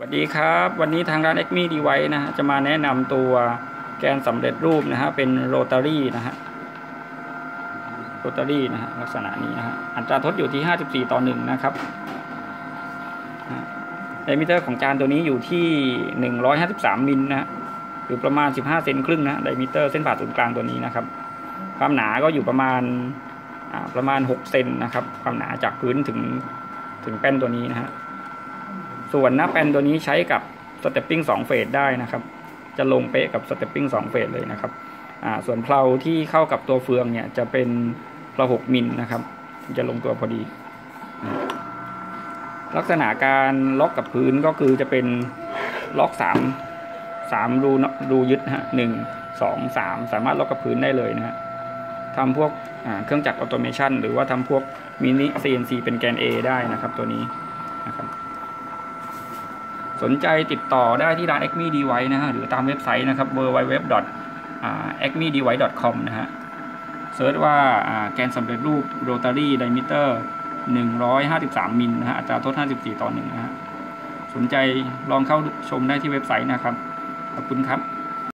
สวัสดีครับวันนี้ทางร้าน e c m i Device นะฮะจะมาแนะนำตัวแกนสำเร็จรูปนะฮะเป็นโรตารี่นะฮะโรตารี่นะฮะลักษณะนี้นะฮะอัตราทดอยู่ที่ 54 ต่อ1นะครับ diameter ของจานตัวนี้อยู่ที่ 153มิลนะฮะหรือประมาณ 15 เซนครึ่งนะ diameter เส้นผ่าศูนย์กลางตัวนี้นะครับ ความหนาก็อยู่ประมาณประมาณ 6 เซนนะครับ ความหนาจากพื้นถึงถึงแป้นตัวนี้นะฮะ ส่วนหน้าแปลนตัวนี้ใช้กับ stepping สองเฟสได้นะครับ จะลงเป๊ะกับ stepping สองเฟสเลยนะครับอ่าส่วนเพลาที่เข้ากับตัวเฟืองเนี่ยจะเป็นเพลาหกมิลนะครับ จะลงตัวพอดี ลักษณะการล็อกกับพื้นก็คือจะเป็นล็อกสามสามรูรูยึดฮะหนึ่งสองสามสามารถล็อกกับพื้นได้เลยนะฮะทำพวกเครื่องจักร automation หรือว่าทำพวก mini CNC เป็นแกน A ได้นะครับตัวนี้ สนใจติดต่อได้ที่ร้าน Acme Device นะฮะหรือตามเว็บไซต์นะครับ www.acmedevice.com นะฮะ search ว่าแกนสำเร็จรูป rotary diameter 153มิลนะฮะอัตราทด 54 ต่อ1นะฮะสนใจลองเข้าชมได้ที่เว็บไซต์นะครับ ขอบคุณครับ